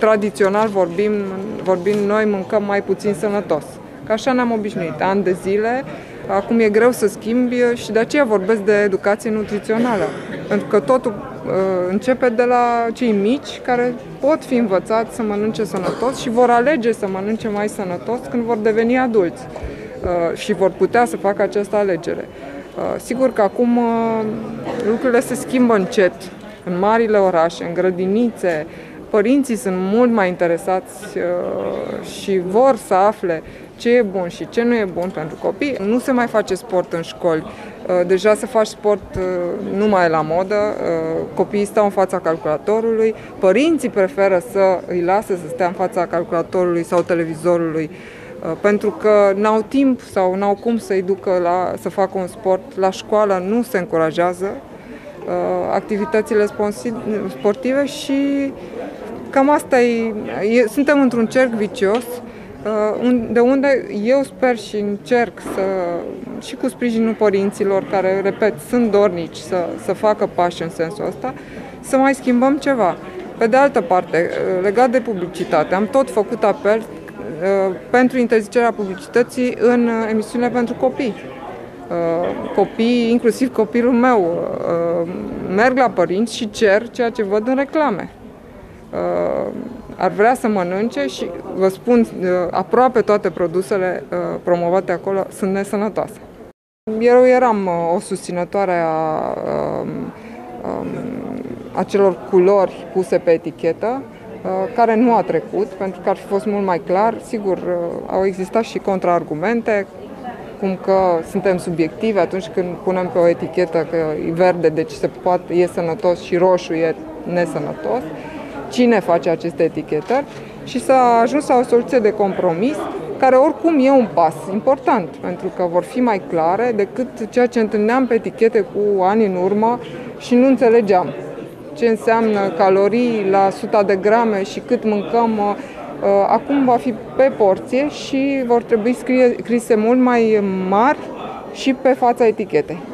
tradițional vorbim, vorbim noi mâncăm mai puțin sănătos. Că așa ne-am obișnuit, ani de zile, acum e greu să schimbi și de aceea vorbesc de educație nutrițională. Pentru că totul uh, începe de la cei mici care pot fi învățați să mănânce sănătos și vor alege să mănânce mai sănătos când vor deveni adulți uh, și vor putea să facă această alegere. Uh, sigur că acum uh, lucrurile se schimbă încet în marile orașe, în grădinițe, părinții sunt mult mai interesați uh, și vor să afle ce e bun și ce nu e bun pentru copii. Nu se mai face sport în școli. Deja să faci sport nu mai e la modă, copiii stau în fața calculatorului, părinții preferă să îi lasă să stea în fața calculatorului sau televizorului Uh, pentru că n-au timp sau n-au cum să-i ducă la, să facă un sport. La școală nu se încurajează uh, activitățile sportive și cam asta e, e suntem într-un cerc vicios uh, de unde eu sper și încerc să, și cu sprijinul părinților care, repet, sunt dornici să, să facă pași în sensul ăsta, să mai schimbăm ceva. Pe de altă parte, legat de publicitate, am tot făcut apel Uh, pentru interzicerea publicității în uh, emisiunile pentru copii. Uh, copii, inclusiv copilul meu, merg la părinți și cer ceea ce văd în reclame. Ar vrea să mănânce și vă spun, aproape toate produsele promovate acolo sunt nesănătoase. Eu eram o susținătoare a um, um, acelor culori puse pe etichetă, Uh, care nu a trecut, pentru că ar fi fost mult mai clar. Sigur, uh, au existat și contraargumente, cum că suntem subiectivi atunci când punem pe o etichetă că e verde, deci se poate, e sănătos și roșu e nesănătos. Cine face aceste etichetări? Și s-a ajuns la o soluție de compromis care oricum e un pas important, pentru că vor fi mai clare decât ceea ce întâlneam pe etichete cu ani în urmă și nu înțelegeam ce înseamnă calorii la 100 de grame și cât mâncăm. Uh, uh, acum va fi pe porție și vor trebui scrise mult mai mari și pe fața etichetei.